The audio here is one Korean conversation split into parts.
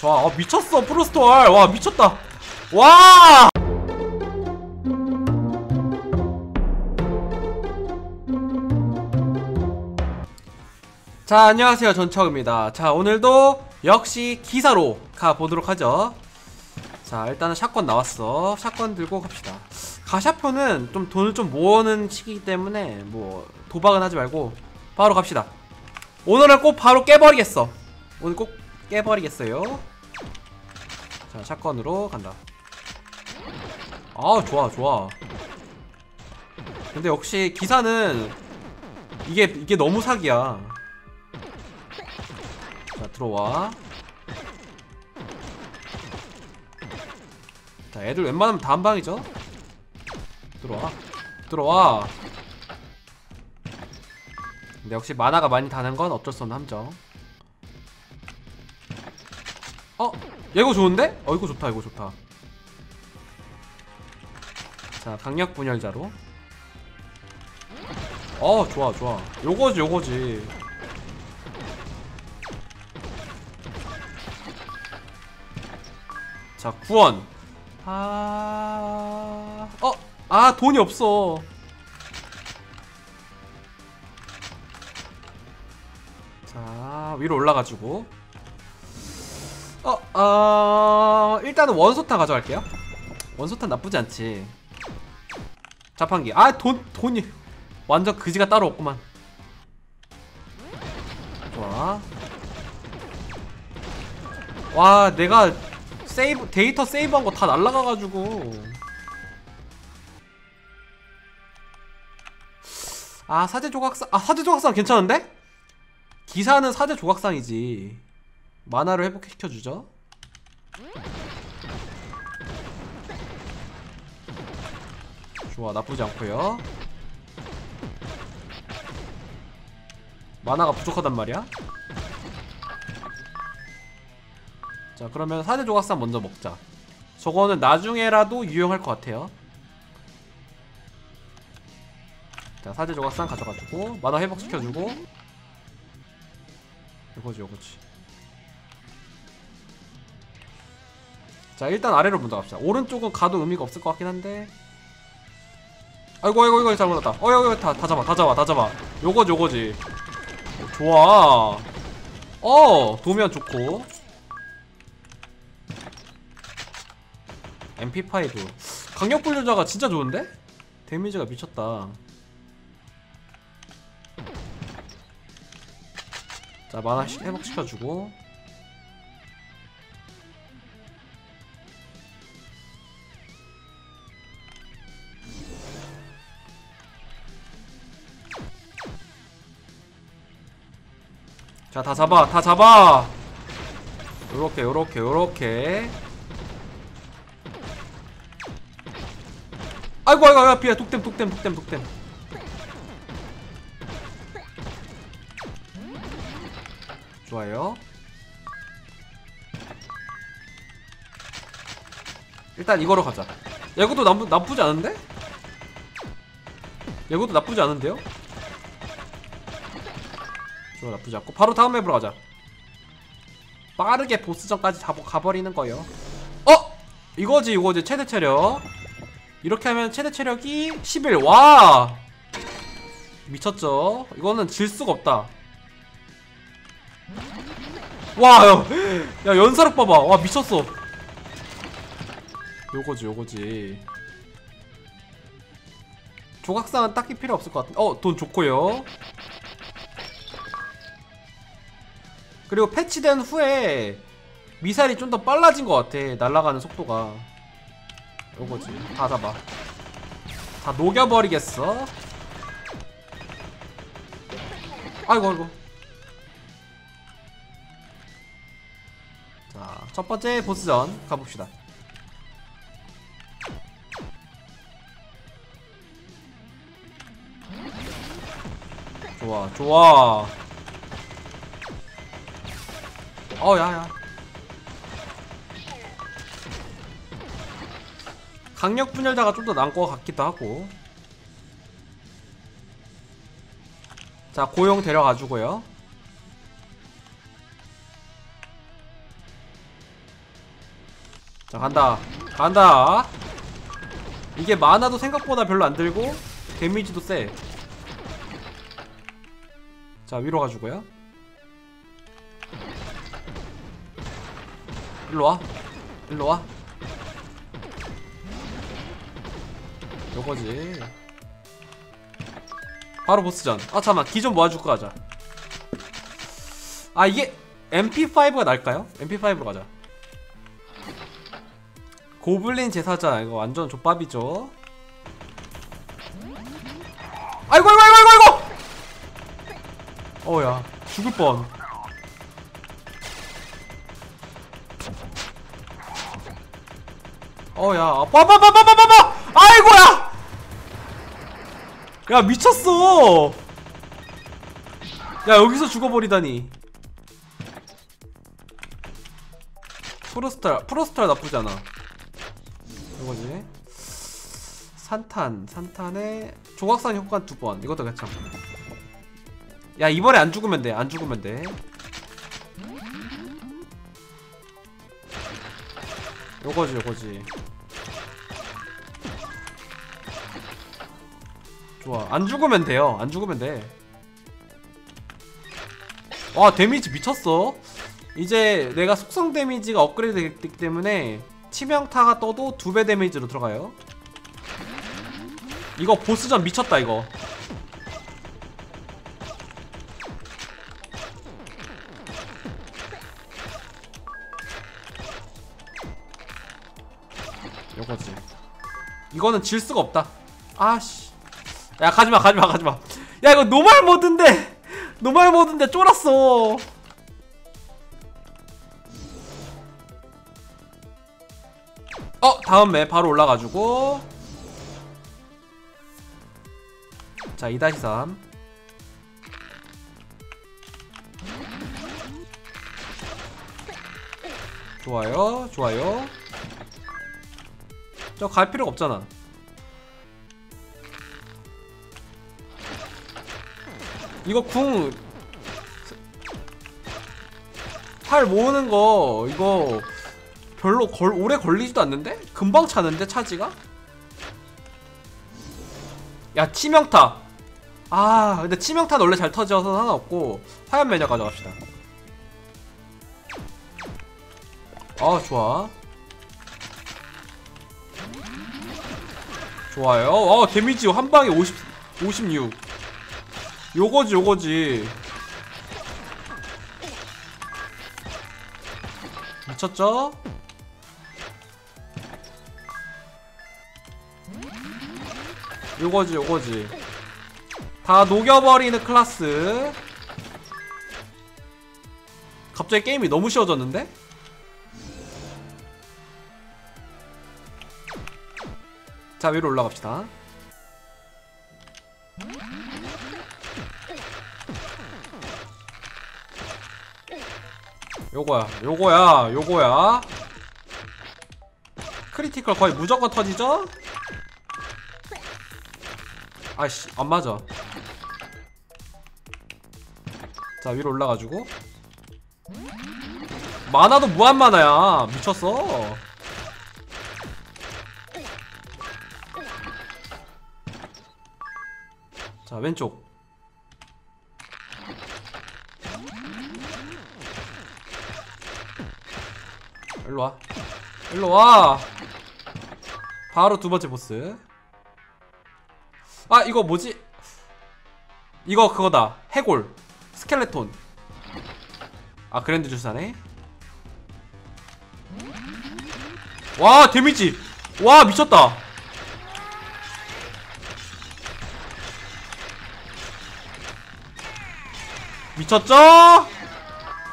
좋아 어 미쳤어 프로스토알 와 미쳤다 와 자, 안녕하세요. 전처입니다. 자, 오늘도 역시 기사로 가보도록 하죠. 자, 일단은 샷건 나왔어. 샷건 들고 갑시다. 가샤표는 좀 돈을 좀 모으는 시기이기 때문에 뭐 도박은 하지 말고 바로 갑시다. 오늘은 꼭 바로 깨버리겠어. 오늘 꼭 깨버리겠어요. 자, 샷건으로 간다. 아, 좋아, 좋아. 근데 역시 기사는 이게 이게 너무 사기야. 자 들어와 자 애들 웬만하면 다 한방이죠 들어와 들어와 근데 역시 만화가 많이 다는 건 어쩔 수 없는 함정 어? 얘거 좋은데? 어 이거 좋다 이거 좋다 자 강력 분열자로 어 좋아 좋아 요거지 요거지 자 구원 아... 어! 아 돈이 없어 자 위로 올라가지고 어, 어... 일단은 원소탄 가져갈게요. 원소탄 나쁘지 않지. 자판기. 아 돈, 돈이 완전 그지가 따로 없구만. 좋아. 와 내가 세이브 데이터 세이브한 거 다 날라가가지고. 아 사제 조각상 아 사제 조각상 괜찮은데? 기사는 사제 조각상이지 만화를 회복시켜주죠. 좋아 나쁘지 않고요. 만화가 부족하단 말이야. 자 그러면 사제 조각상 먼저 먹자. 저거는 나중에라도 유용할 것 같아요. 자 사제 조각상 가져가지고 만화 회복시켜주고. 이거지 이거지 자 일단 아래로 먼저 갑시다. 오른쪽은 가도 의미가 없을 것 같긴 한데. 아이고 아이고 이거 잘못했다. 어이 다, 다 잡아 다 잡아 다 잡아. 요거지 요거지. 좋아. 어 도면 좋고. MP5 강력 분류자가 진짜 좋은데? 데미지가 미쳤다. 자 만화 회복시켜주고 자 다 잡아 다 잡아! 요렇게 요렇게 요렇게. 아이고 아이고 아이고 피해. 독댐 독댐 독댐 독댐 좋아요. 일단 이거로 가자. 얘것도 나쁘, 나쁘지 않은데? 얘것도 나쁘지 않은데요? 좋아 나쁘지 않고. 바로 다음 맵으로 가자. 빠르게 보스전까지 다 가버리는 거요. 어! 이거지 이거지. 최대 체력. 이렇게 하면 최대 체력이 11 와! 미쳤죠? 이거는 질 수가 없다. 와! 야, 야 연사력 봐봐. 와 미쳤어. 요거지 요거지. 조각상은 딱히 필요 없을 것 같은데 어돈 좋고요 그리고 패치된 후에 미사일이 좀 더 빨라진 것 같아 날아가는 속도가. 요거지. 다 잡아. 다 녹여버리겠어. 아이고 아이고. 자 첫번째 보스전 가봅시다. 좋아 좋아 어 야야. 강력 분열자가 좀 더 나은 것 같기도 하고. 자 고용 데려가주고요. 자 간다. 간다. 이게 마나도 생각보다 별로 안 들고 데미지도 세. 자 위로 가주고요. 일로 와. 일로 와. 요거지. 바로 보스전. 아 잠만 기 좀 모아주고 가자. 아 이게 MP5가 날까요? MP5로 가자. 고블린 제사자 이거 완전. 아이고 아이고 아이고 아이고 아이고. 어야 죽을 뻔. 어야 빠빠빠빠빠빠 아이고야. 야 미쳤어. 야 여기서 죽어버리다니. 프로스탈 프로스탈 나쁘지 않아. 이거지. 산탄 산탄에 조각산 효과 두 번. 이것도 괜찮아. 야 이번에 안 죽으면 돼. 안 죽으면 돼. 요거지 요거지. 좋아. 안 죽으면 돼요. 안 죽으면 돼. 와 데미지 미쳤어. 이제 내가 속성 데미지가 업그레이드 됐기 때문에 치명타가 떠도 두 배 데미지로 들어가요. 이거 보스전 미쳤다 이거. 요거지. 이거는 질 수가 없다. 아씨. 야 가지마 가지마 가지마. 야 이거 노말 모드인데 노말 모드인데 쫄았어. 어 다음 맵 바로 올라가지고 자 2-3 좋아요 좋아요 저 갈 필요가 없잖아 이거 궁 팔 모으는 거 이거 별로 걸, 오래 걸리지도 않는데? 금방 차는데 차지가? 야 치명타 아 근데 치명타는 원래 잘 터져서 상관없고 화염 매녀 가져갑시다 아 좋아 좋아요. 어 데미지 한 방에 50 56 요거지 요거지. 미쳤죠? 요거지 요거지. 다 녹여버리는 클라스. 갑자기 게임이 너무 쉬워졌는데? 자 위로 올라갑시다. 요거야 요거야 요거야. critical 거의 무조건 터지죠? 아이씨 안 맞아. 자 위로 올라가지고. 마나도 무한 마나야. 미쳤어 자 왼쪽. 일로와. 일로와. 바로 두 번째 보스. 아 이거 뭐지? 이거 그거다. 해골. 스켈레톤. 아 그랜드 주사네. 와 데미지. 와 미쳤다 미쳤죠?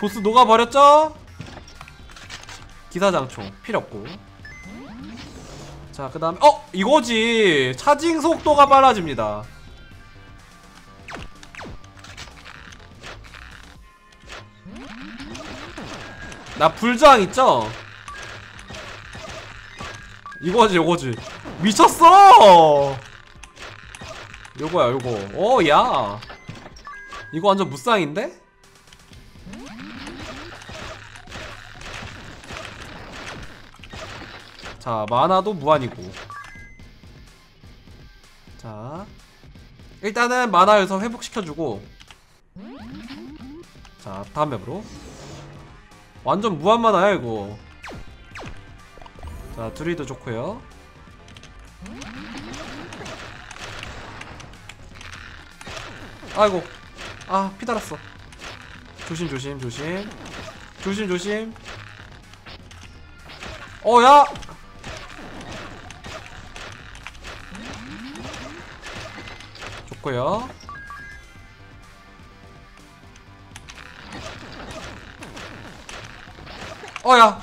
보스 녹아버렸죠? 기사장총 필요 없고 자 그 다음에 어! 이거지 차징 속도가 빨라집니다 나 불저항 있죠? 이거지 요거지 미쳤어 요거야 요거 어야 이거 완전 무쌍인데? 자 만화도 무한이고. 자 일단은 만화에서 회복시켜주고. 자 다음 맵으로. 완전 무한 만화야 이거. 자 둘이도 좋고요. 아이고 아 피 달았어. 조심 조심 조심. 조심 조심. 어 야! 좋고요. 어야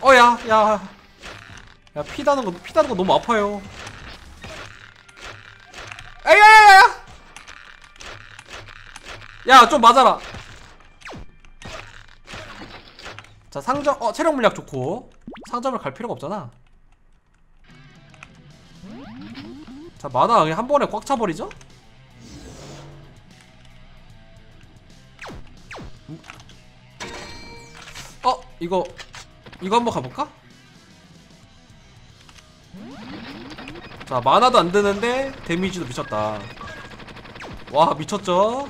어야 야. 야 피다는 거 피다는 거 너무 아파요. 에야야야. 야 좀 맞아라. 자 상점 어 체력 물약 좋고 상점을 갈 필요가 없잖아. 자 만화 그냥 한 번에 꽉 차버리죠? 어 이거 이거 한번 가볼까? 자 만화도 안 드는데 데미지도 미쳤다 와 미쳤죠?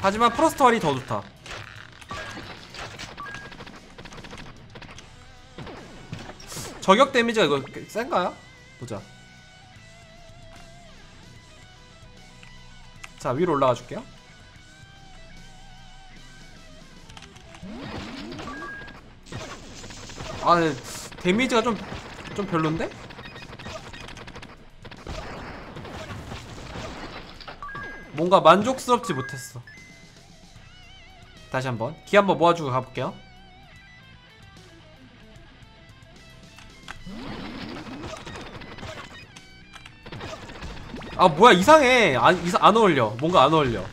하지만 프로스트 활이 더 좋다 저격 데미지가 이거 센가요? 보자 자 위로 올라가 줄게요 아 네, 데미지가 좀 좀 별론데? 뭔가 만족스럽지 못했어. 다시 한번. 기 한번 모아주고 가볼게요. 아 뭐야 이상해. 안, 이상, 안 어울려. 뭔가 안 어울려.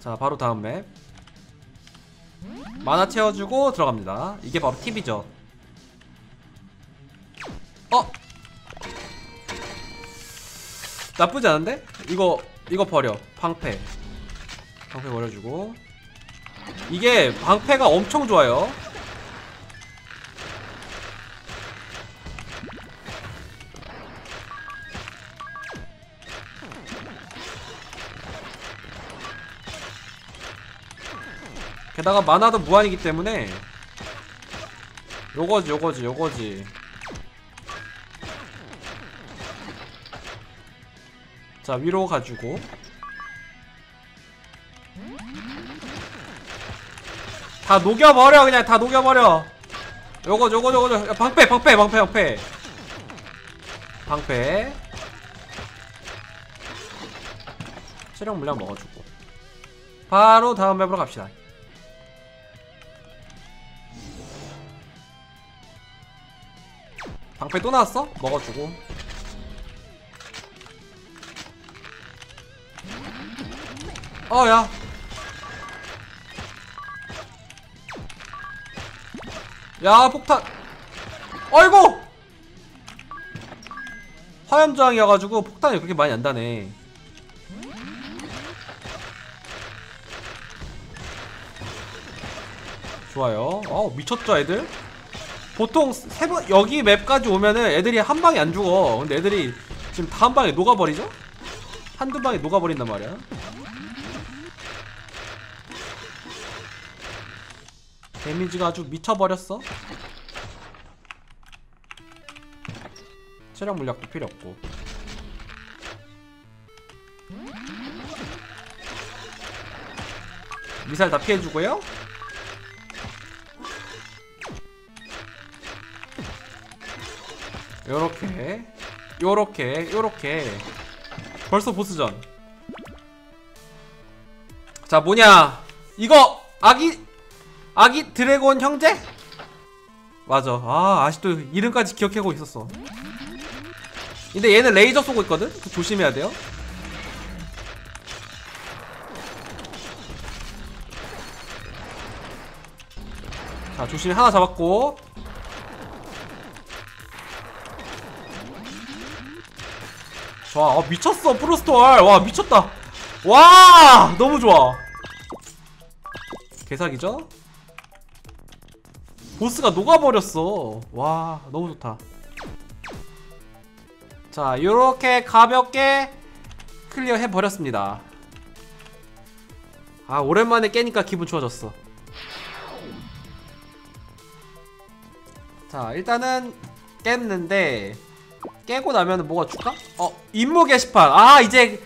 자 바로 다음 맵 만화 채워주고 들어갑니다. 이게 바로 팁이죠. 어? 나쁘지 않은데? 이거 이거 버려. 방패. 방패 버려주고. 이게 방패가 엄청 좋아요 게다가 만화도 무한이기 때문에. 요거지 요거지 요거지. 자 위로 가지고. 다 녹여버려 그냥 다 녹여버려. 요거 요거 요거 야, 방패 방패 방패 방패. 방패. 체력 물량 먹어주고. 바로 다음 맵으로 갑시다 방패 또 나왔어? 먹어주고. 어야. 야 폭탄. 어이구! 화염저항이어가지고 폭탄이 그렇게 많이 안다네. 좋아요. 어 미쳤죠 애들 보통 세 번 여기 맵까지 오면은 애들이 한 방에 안 죽어. 근데 애들이 지금 다한 방에 녹아버리죠? 한두 방에 녹아버린단 말이야. 데미지가 아주 미쳐버렸어. 체력 물약도 필요 없고. 미사일 다 피해주고요 요렇게 요렇게 요렇게. 벌써 보스전. 자 뭐냐? 이거! 아기 아기 드래곤 형제? 맞아. 아 아직도 이름까지 기억하고 있었어. 근데 얘는 레이저 쏘고 있거든? 조심해야 돼요. 자 조심히 하나 잡았고 좋아 어, 미쳤어 프로스토알. 와 미쳤다. 와 너무 좋아. 개사기죠? 보스가 녹아버렸어. 와 너무 좋다. 자 요렇게 가볍게 클리어 해버렸습니다. 아 오랜만에 깨니까 기분 좋아졌어. 자 일단은 깼는데 깨고 나면 뭐가 줄까? 어 임무 게시판. 아 이제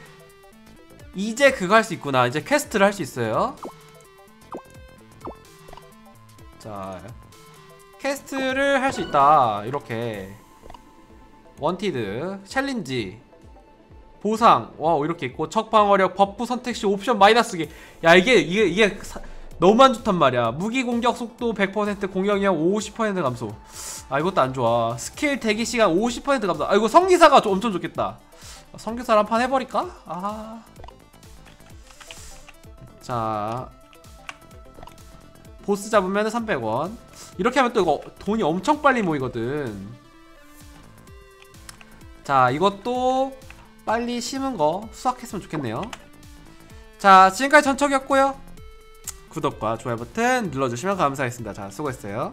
이제 그거 할 수 있구나. 이제 퀘스트를 할 수 있어요. 자 퀘스트를 할 수 있다. 이렇게. wanted challenge 보상. 와 이렇게 있고. 적방어력 buff 선택 시 옵션 마이너스기 야 이게 이게 이게 사- 너무 안 좋단 말이야. 무기 공격 속도 100% 공격력 50% 감소. 아 이것도 안 좋아. 스킬 대기 시간 50% 감소. 아 이거 성기사가 좀 엄청 좋겠다. 성기사를 한 판 해버릴까? 아. 자. 보스 잡으면 300원. 이렇게 하면 또 이거 돈이 엄청 빨리 모이거든. 자 이것도 빨리 심은 거 수확했으면 좋겠네요. 자 지금까지 전척이었고요 구독과 좋아요 버튼 눌러주시면 감사하겠습니다. 자 수고했어요